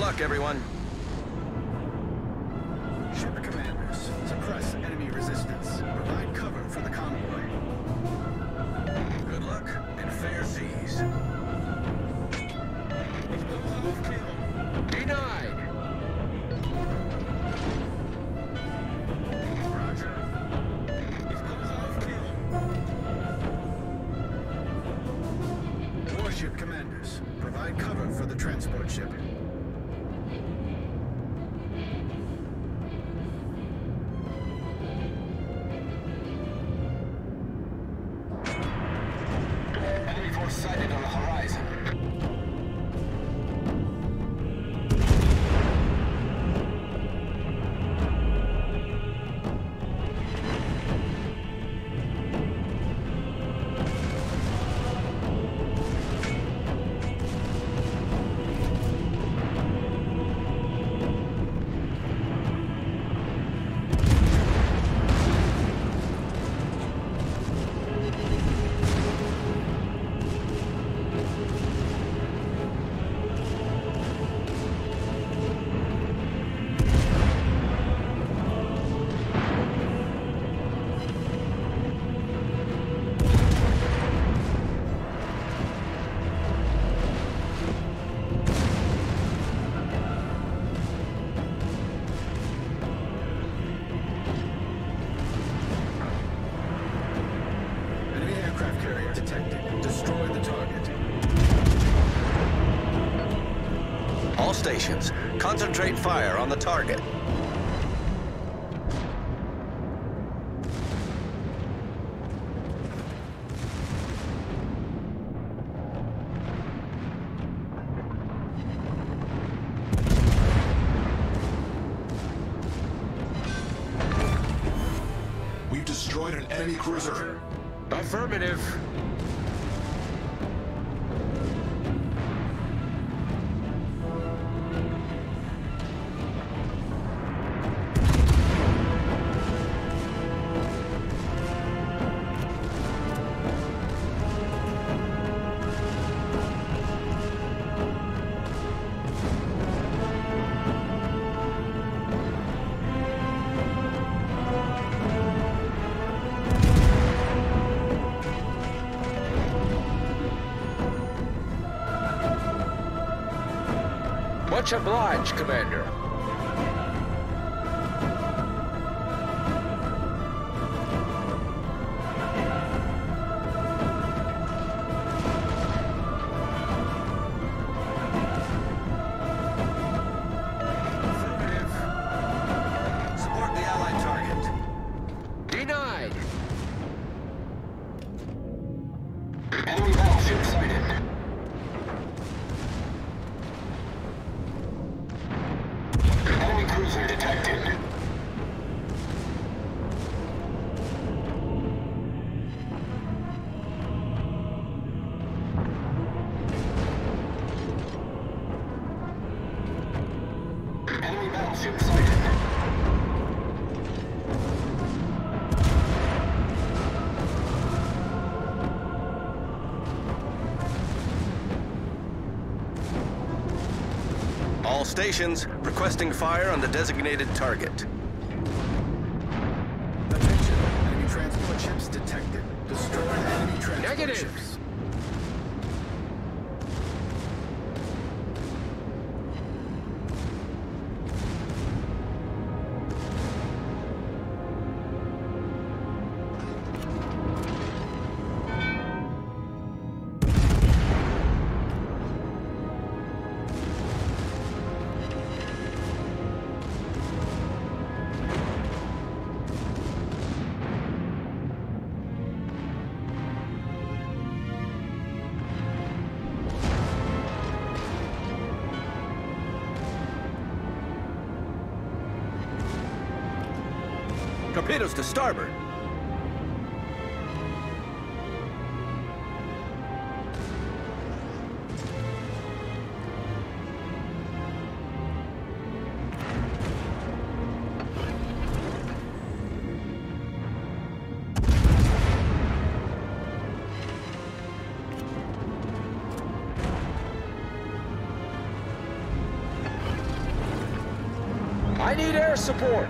luck, everyone. Ship commanders, suppress enemy resistance. Provide cover for the convoy. Good luck and fair seas. Denied. Roger. If kill. Warship commanders, provide cover for the transport ship. Stations, concentrate fire on the target. We've destroyed an enemy cruiser. Affirmative. Much obliged, Commander. Stations, requesting fire on the designated target. Attention. Enemy transport ships detected. Destroy enemy transport Negative. ships. torpedoes to starboard. I need air support.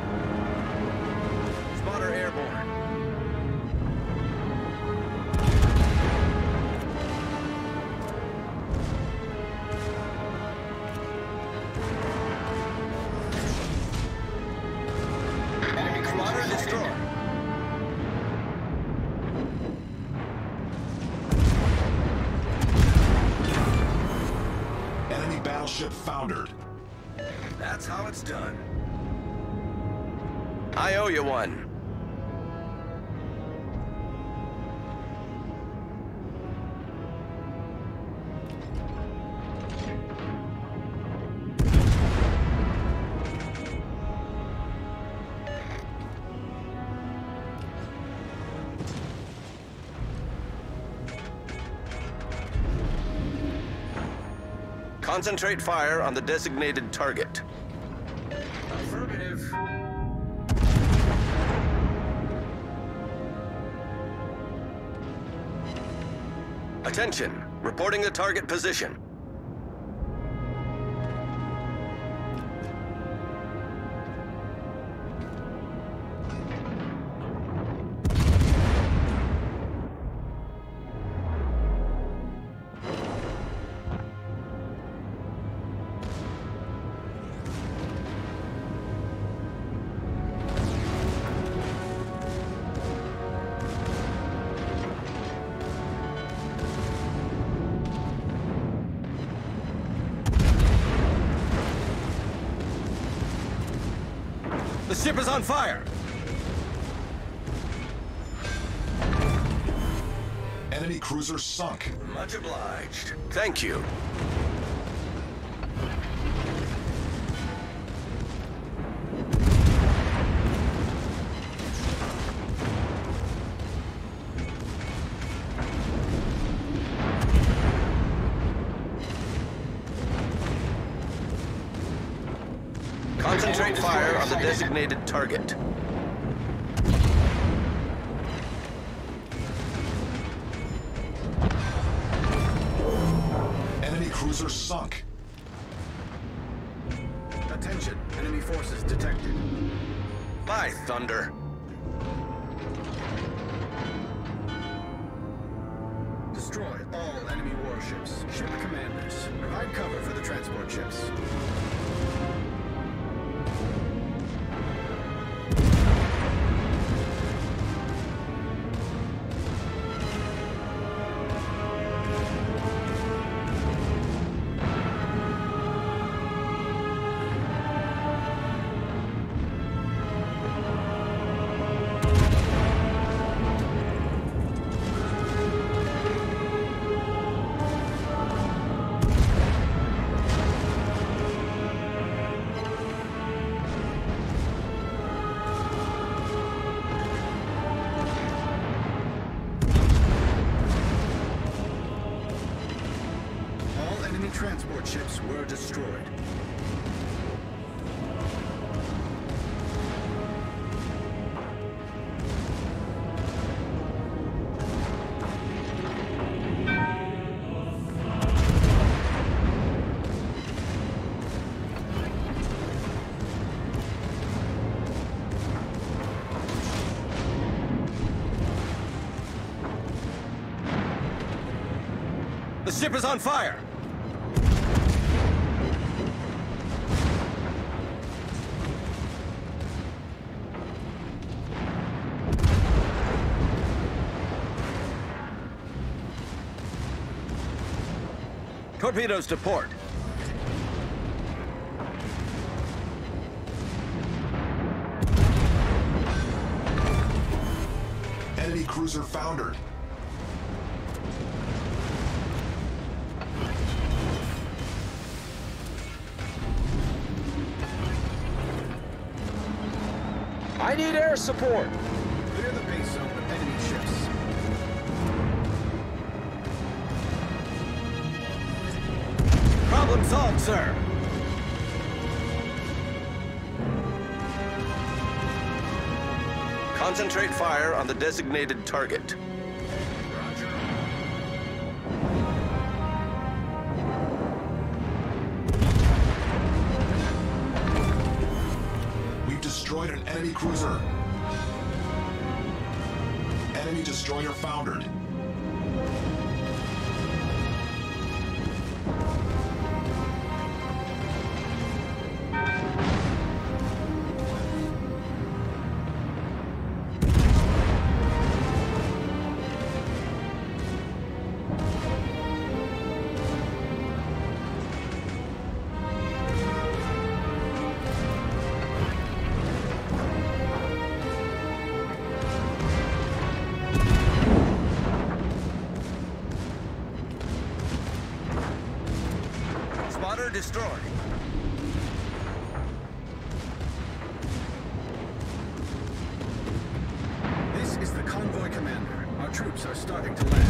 That's how it's done. I owe you one. Concentrate fire on the designated target. Affirmative. Attention, reporting the target position. The ship is on fire! Enemy cruiser sunk. Much obliged. Thank you. Designated target. Enemy cruiser sunk. Attention. Enemy forces detected. By thunder. Destroy all enemy warships. Ship commanders. Provide cover for the transport ships. Ship is on fire! Torpedoes to port. Enemy cruiser foundered. I need air support. Clear the base zone of enemy ships. Problem solved, sir. Concentrate fire on the designated target. Destroyed an enemy cruiser. Enemy destroyer foundered. Spotter destroyed. This is the convoy commander. Our troops are starting to land.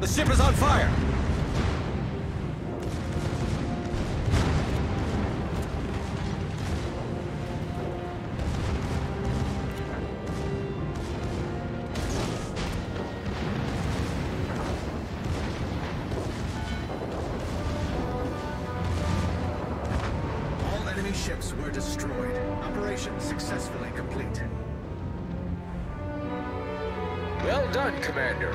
The ship is on fire! Well done, Commander.